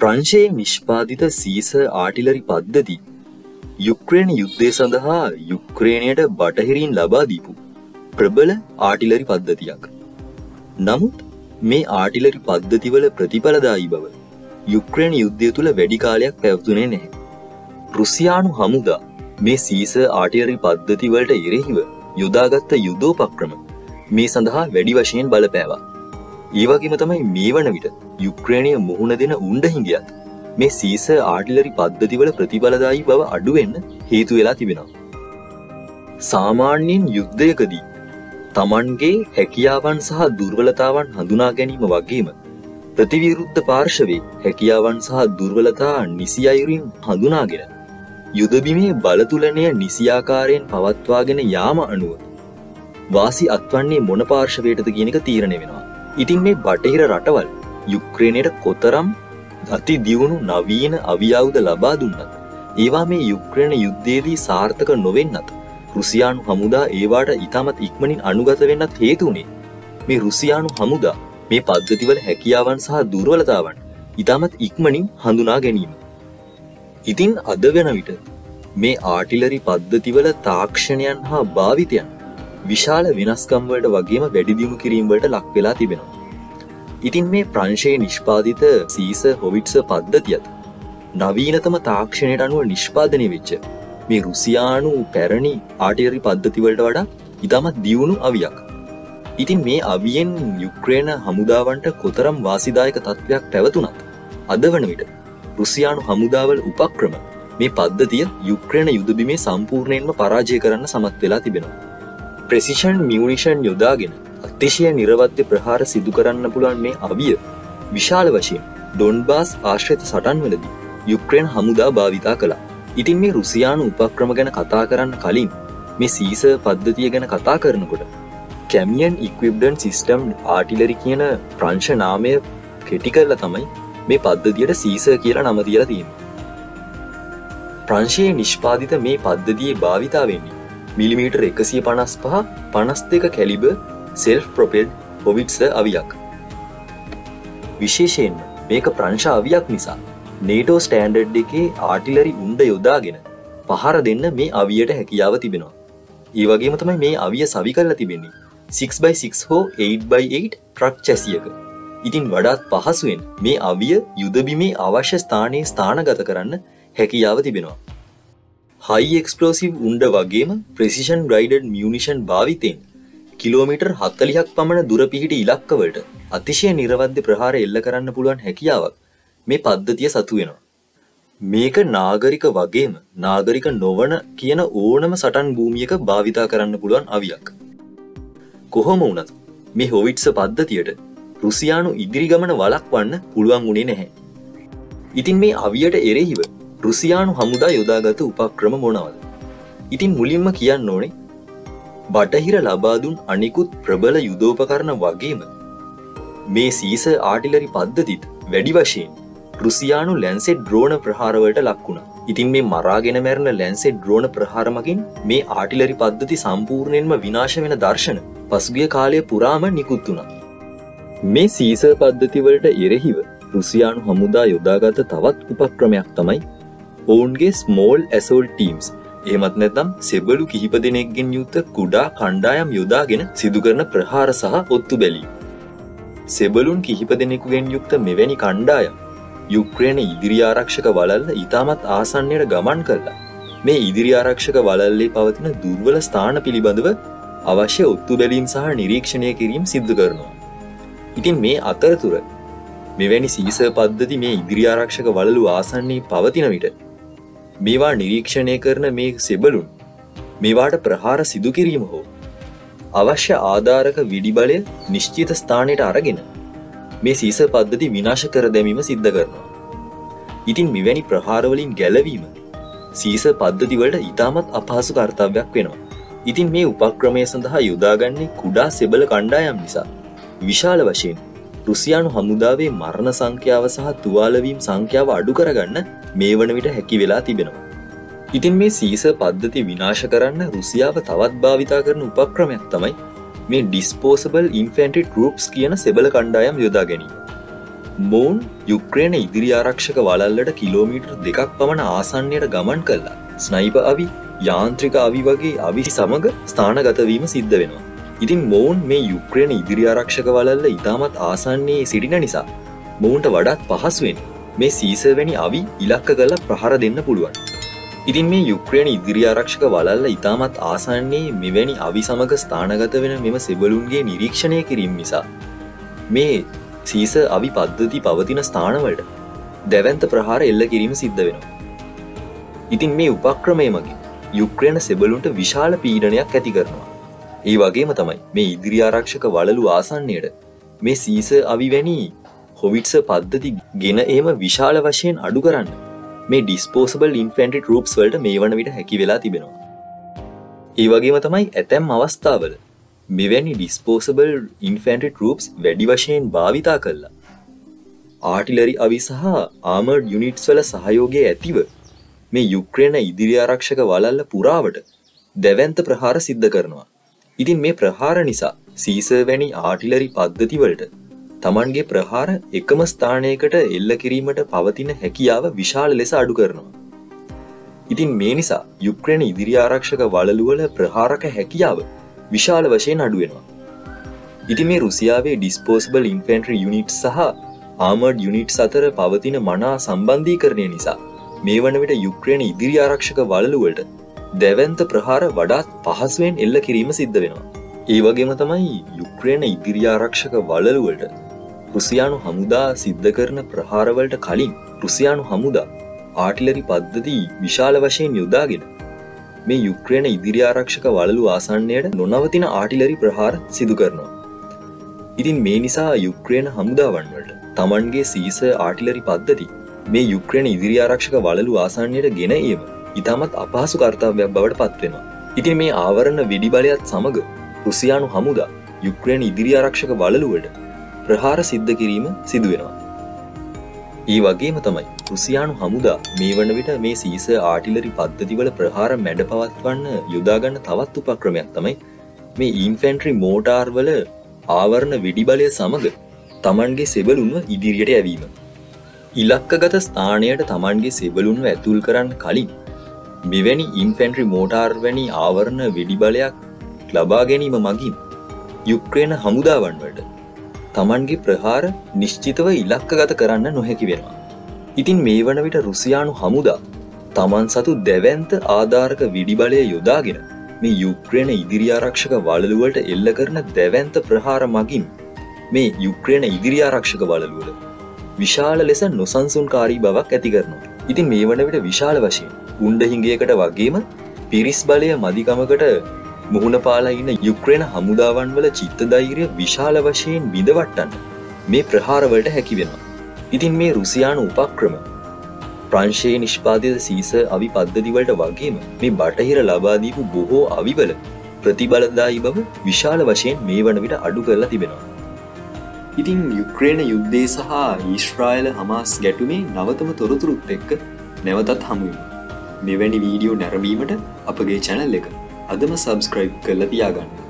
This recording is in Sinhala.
ප්‍රංශයේ නිෂ්පාතිත සීස ආටිලරි පද්ධති යුක්්‍රේණ යුද්ධය සඳහා යුක්්‍රේණයට බටහිරින් ලබා දීපු ප්‍රබල ආටිලරි පද්ධතියක්. නමුත් මේ ආටිලරි පද්ධතිවල ප්‍රතිඵලදායි බව යුක්්‍රේණ යුද්ධය තුළ වැඩි කාලයක් පැවතුනේ නැහැ. රුසියානු හමුදා මේ සීස ආටිලරි පද්ධතිවලට ඉරෙහිව යොදාගත්ත යුද්ධෝපක්‍රම මේ සඳහා වැඩි වශයෙන් බලපෑවා. ඒවගේම තමයි මේ වන විට යුක්්‍රේණය මුහුණ දෙන උන්ඩ හිඟියත් මේ සීස ආටිලරි පද්ධතිවල ප්‍රතිඵලදායි බව අඩුවෙන්න හේතු වෙලා තිබෙනවා. සාමාන්‍යයෙන් යුද්ධයකදී තමන්ගේ හැකියාවන් සහ දුර්වලතාවන් හඳුනා ගැනීම වගේම ප්‍රතිවිරුද්ධ පාර්ශවේ හැකියාවන් සහ දුර්වලතා නිසි අයුරින් හඳුනාගෙන යුදබිමේ බලතුලනය නිසියාකාරයෙන් පවත්වාගෙන යාම අනුව වාසි අත්වන්නේ මොන පාර්ශවයටද කියනක තීරණය වෙනවා. ඉතින් මේ බටහිර රටවල් යුක්්‍රේණයට කොතරම් අති දියුණු නවීන අවියාවුද ලබා දුන්නත් ඒවා මේ යුක්්‍රණ යුද්ධයේදී සාර්ථක නොවෙන්නත් රුසියානු හමුදා ඒවාට ඉතාමත් ඉක්මනින් අනුගත වෙන්නත් හේතුනේ මේ රුසියානු හමුදා මේ පද්ධතිවල හැකියාවන් සහ දුර්වලතාවන් ඉතාමත් ඉක්මනින් හඳුනා ගැනීම. ඉතින් අද වෙන විට මේ ආටිලරි පද්ධතිවල තාක්ෂණයන් හා භාවිතයන් විශාල වෙනස්කම්වලට වගේම වැඩිදිමු කිරීමට ලක් වෙලා තිබෙනවා. ඉතින් මේ ප්‍රංශයේ නිෂ්පාදිත සීස හොවිට්ස පද්ධතියත් නවීනතම තාක්ෂණයට අනුව නිෂ්පාදනය වෙච්ච මේ රුසියානු පැරණි ආටයරි පද්ධතිවලට වඩා ඉතාමත් දියුණු අවියක්. ඉතින් මේ අවියෙන් යුක්්‍රේණ හමුදාවන්ට කොතරම් වාසිදායක තත්ත්වයක් පැවතුනත් අද වන විට රුසියානු හමුදාවල් උපක්‍රම මේ පද්ධතිය යුක්්‍රේණ යුදබිමේ සම්පූර්ණයෙන්ම පරාජය කරන්න සමත් වෙලා තිබෙනවා. ප්‍රසිෂන් මියනිෂන් යොදාගෙන අතිශය නිරවත්‍ය ප්‍රහාර සිදු කරන්න පුළුවන් මේ අවිය. විශාල වශයෙන් ඩොන්බාස් ආශ්‍රත සටන්වලදී යුක්්‍රේන් හමුදා භාවිතා කළා. ඉතින් මේ රුසියානු උපක්‍රම ගැන කතා කරන්න කලින් මේ සීස පද්ධතිය ගැන කතා කරනකොට කැමියන් ඉක්විබ්ඩන් සිිස්ටම් ආටිලරි කියන ප්‍රංශ නාමය කෙටි කරලා තමයි මේ පද්ධතියට සීස කියලා නම තියලා තියෙන ප්‍රංශයේ නිෂ්පාදිත මේ පද්ධතියේ භාවිතා වෙන්නේ මිලිමීටර් එකසිය පනස් පහ පනස් දෙක කැලිබ සෙල්ෆ් ප්‍රොපෙඩ් හොවිට්ස අවියක්. විශේෂයෙන් මේක ප්‍රංශ අවියක් නිසා නේටෝ ස්ටෑන්ඩඩ් එකේ ආටිලරි උන්ඩ යොදාගෙන පහර දෙන්න මේ අවියට හැකියාව තිබෙනවා. ඒ වගේම තමයි මේ අවිය සවි කරලා තිබෙන්නේ 6x6 හෝ 8x8 ට්‍රක් චැසියක. ඉතින් වඩාත් පහසුවෙන් මේ අවිය යුදබිමේ අවශ්‍ය ස්ථානයේ ස්ථානගත කරන්න හැකියාව තිබෙනවා. හයි එක්ස්පලෝසිව් උන්ඩ වගේම ප්‍රසිෂන් ග්‍රයිඩඩ් මියනිෂන් භාවිතයෙන් කිලෝමිටර් හත්තලිහක් පමණ දුර පිහිටි ඉලක්කවලට අතිශය නිරවද්‍ය ප්‍රහාර එල්ල කරන්න පුළුවන් හැකියාවක් මේ පද්ධතිය සතු වෙනවා. මේක නාගරික වගේම නාගරික නොවන කියන ඕනම සටන් භූමියක භාවිතා කරන්න පුළුවන් අවියක්. කොහොම වුණත් මේ හොවිට්ස පද්ධතියට රුසියානු ඉදිරි ගමන වලක් වන්න පුළුවන් වුණේ නැහැ. ඉතින් මේ අවියට එරෙහිව රුසියානු හමුදා යොදාගත උපක්‍රම මොනවද. ඉතින් මුලින්ම කියන්න ඕනේ බටහිර ලබාදුන් අනිකුත් ප්‍රබල යුදෝපකරණ වගේම. මේ සීස ආටිලරි පද්ධතිත් වැඩි වශයෙන් රුසියානු ලැන්සෙඩ් ද්‍රෝණ ප්‍රහාරවලට ලක්වුණ ඉතින් මේ මරාගෙන මැරණ ලැන්සෙඩ් ද්‍රෝණ ප්‍රහාරමකින් මේ ආටිලරි පද්ධති සම්පූර්ණයෙන්ම විනාශ වෙන දර්ශන පසුගිය කාලය පුරාම නිකුත් වුණා. මේ සීස පද්ධතිවලට එරෙහිව රුසියානු හමුදා යොදාගත තවත් උපක්‍රමයක් තමයි ඔවුන්ගේ ස්මෝල් ඇසෝල් ටීම්ස් එහමත් නැතම් සෙබලු කිහිප දෙනෙක්ගෙන් යුත්ත කුඩා කණ්ඩායම් යොදාගෙන සිදුකරන ප්‍රහාර සහ ඔත්තු බැලී. සෙබලුන් කිහිප දෙනෙකුගෙන් යුක්ත මෙවැනි කණ්ඩායම් යුක්්‍රේණ ඉදිරි ආරක්ෂක වලල්ල ඉතාමත් ආසන්නයට ගමන් කරලා මේ ඉදිරි ආරක්ෂක වලල්ලේ පවතින දුර්වල ස්ථාන පිළිබඳව අවශ්‍ය ඔත්තු බැලීම් සහ නිරීක්ෂණය කිරීම් සිද්ධ කරනවා. ඉතින් මේ අතරතුර මෙවැනි සීස පද්ධති මේ ඉදිරි ආරක්ෂක වලලු ආසන්නේ පවතින විට මේවා නිරීක්ෂණය කරන මේ සෙබලුන් මේවාට ප්‍රහාර සිදු කිරීම හෝ අවශ්‍ය ආධාරක විඩිබලය නිශ්චිත ස්ථානයට අරගෙන මේ සීස පද්ධති විනාශ කර දැමීම සිද්ධ කරනවා. ඉතින් මෙවැනි ප්‍රහාරවලින් ගැලවීම සීස පද්ධතිවලට ඉතාමත් අපහසු කර්තවයක් වෙනවා. ඉතින් මේ උපක්‍රමය සඳහා යුදාගන්නේ කුඩා සෙබල කණ්ඩායම් නිසා විශාල වශයෙන් රුසියානු හමුදාවේ මරණ සංඛ්‍යාව සහ තුවාලවීම් සංඛ්‍යාව අඩු කරගන්න මේ වන විට හැකි වෙලා තිබෙනවා. ඉතින් මේ සීස පද්ධති විනාශ කරන්න රුසියාව තවත් භාවිතා කරන උපක්‍රමයක් තමයි මේ ඩිස්පෝසබල් ඉන්ෆන්ටි ටරප්ස් කියන සෙබල කණ්ඩායම් යොදා ගැනීම. මෝන් යුක්්‍රේණ ඉදිරි ආරක්ෂක වලල්ලට කිලෝමීටර් දෙකක් පමණ ආසන්නයට ගමන් කල්ලා ස්නයිප අවි යාන්ත්‍රික අවි වගේ අවිසි සමඟ ස්ථානගතවීම සිද්ධ වෙනවා. ඉතින් මෝන් මේ යුක්්‍රේණ ඉදිරි ආරක්ෂක වලල්ල ඉතාමත් ආසන්නේ සිටින නිසා මොවුන්ට වඩාත් පහසුවෙන් මේ සීසවැනි අවි ඉලක්ක කල ප්‍රහර දෙන්න පුළුවන්. ඉතින් මේ යුක්්‍රේණ ඉදිරි ආරක්ෂක වලල්ල ඉතාමත් ආසන්නේ මෙවැනි අවි සමඟ ස්ථානගත වෙන මෙම සෙබලුන්ගේ නිරීක්ෂණය කිරීම නිසා. මේ සීස අවි පද්ධති පවතින ස්ථානවලට දැවන්ත ප්‍රහාර එල්ල කිරීම සිද්ධ වෙනවා. ඉතින් මේ උපක්‍රමය මගින් යුක්්‍රේණ සෙබලුන්ට විශාල පීඩනයක් ඇති කරනවා. ඒ වගේම තමයි මේ ඉදිරි ආරක්ෂක වලලු ආසන්නයට මේ සීස අවි වැනි හොවිට්ස පද්ධති ගෙන ඒම විශාල වශයෙන් අඩු කරන්න මේ ඩිස්පෝසබල් ඉන්ෆන්ටි රූප්ස් වලට මේ වන විට හැකි වෙලා තිබෙනවා. ඒ වගේම තමයි ඇතැම් අවස්ථාවල මෙවැනි ඩිස්පෝසබල් ඉන්ෆන්ටි රූප්ස් වැඩි වශයෙන් භාවිතා කරලා. ආටිලරි අවි සහ ආමර්ඩ් යුනිට්ස් වල සහයෝගය ඇතිව මේ යුක්්‍රේණ ඉදිරි ආරක්ෂක වලල්ල පුරාවට දැවන්ත ප්‍රහාර සිද්ධ කරනවා. ඉතින් මේ ප්‍රහාර නිසා සීස වැනි ආටිලරි පද්ධතිවලට තමන්ගේ ප්‍රහාර එකම ස්ථානයකට එල්ල කිරීමට පවතින හැකියාව විශාල ලෙස අඩු කරනවා. ඉතින් මේ නිසා යුක්්‍රණ ඉදිරි ආරක්ෂක වලලුවල ප්‍රහාරක හැකියාව විශාල වශයෙන් අඩුවෙනවා. ඉති මේ රුසියාවේ ඩිස්පෝස්බල් ඉන්ෆෙන්ට්‍ර යුනිට් සහ ආමඩ් යුනිට් අතර පවතින මනා සම්බන්ධී කරණය නිසා මේ වන විට යුක්්‍රේණ ඉදිරි ආරක්ෂක වලලුවලට දැවන්ත ප්‍රහාර වඩාත් පහසුවෙන් එල්ල කිරීම සිද්ධ වෙනවා. ඒ වගේම තමයි යුක්්‍රේණ ඉදිරි ආරක්ෂක වලලුවලට රුසියානු හමුදා සිද්ධ කරන ප්‍රහාරවලට කලින් රුසියානු හමුදා ආටිලරි පද්ධති විශාල වශයෙන් යොදාගෙන මේ යුක්්‍රේණ ඉදිරි ආරක්ෂක වලලු ආසන්නයට නොනවතින ආටිලරි ප්‍රහාර සිදු කරනවා. ඉතින් මේ නිසා යුක්්‍රේණ හමුදාවන්වලට තමන්ගේ සීස ආටිලරි පද්ධති මේ යුක්්‍රණ ඉදිරි ආරක්ෂක වලලු ආසන්නයට ගෙන ඒම ඉතාමත් අපහසු කර්තාවයක් බවට පත්වෙනවා. ඉතින් මේ ආවරණ විඩි බලයත් සමඟ රුසියානු හමුදා යුක්්‍රේණ ඉදිරි ආරක්ෂක වලලුවට ප්‍රහාර සිද්ධ කිරීම සිදුවෙනවා. ඒ වගේම තමයි රුසියානු හමුදා මේ වන විට මේ සීස ආටිලරි පද්ධතිවල ප්‍රහාර මැඩ පවත්වන්න යොදාගන්න තවත් උපක්‍රමයක් තමයි මේ ඉන්ෆැන්ට්‍රි මෝටාර්වල ආවරණ විඩිබලය සමඟ තමන්ගේ සෙබලුන්ව ඉදිරියට ඇවීම. ඉලක්කගත ස්ථානයට තමන්ගේ සෙබලුන්ව ඇතුල් කරන්න කලින් මෙවැනි ඉන්ෆැන්ට්‍රි මෝටාර් වැනි ආවරණ වෙඩිබලයක් ලබා ගැනීම මගින් යුක්්‍රේණ හමුදාවන්වට තමන්ගේ ප්‍රහාර නිශ්චිතව ඉලක්කගත කරන්න නොහැකි වෙනවා. ඉතින් මේ වන විට රුසියානු හමුදා තමන් සතු දැවන්ත ආධාරක විඩිබලය යොදාගෙන මේ යුක්්‍රේණ ඉදිරිආරක්ෂක වලලුවට එල්ල කරන දැවන්ත ප්‍රහාර මගින් මේ යුක්්‍රේණ ඉදිරිආරක්ෂක වලලුවල විශාල ලෙස නොසන්සුන්කාරී බවක් ඇති කරනවා. ඉතින් මේ වන විට විශාල වශයෙන් උන්ඩ හිංගයකට වගේම පිරිස් බලය මදිකමකට මුහුණ පාලා ඉන්න යුක්්‍රේණ හමුදාවන් වල චිත්ත දෛරය විශාල වශයෙන් විදවට්ටන්න මේ ප්‍රහාරවලට හැකිවෙනවා. ඉතින් මේ රුසියානු උපක්‍රම ප්‍රංශයේ නිෂ්පාතිත සීස අවි පද්ධතිවලට වගේම මේ බටහිර ලබාදීපු බොහෝ අවිවල ප්‍රතිබලදායි බව විශාල වශයෙන් මේ වන විට අඩු කරලා තිබෙනවා. ඉතින් යුක්්‍රේණ යුද්ධය සහ ඊශ්‍රායල හමාස් ගැටුමේ නවතම තොරතුරුත් එක්ක නැවතත් හමුවීම. මෙවැනි වීඩියෝ නැරවීමට අපගේ චැනල් එක අදම සබස්ක්‍රයිබ් කරල තියාගන්න.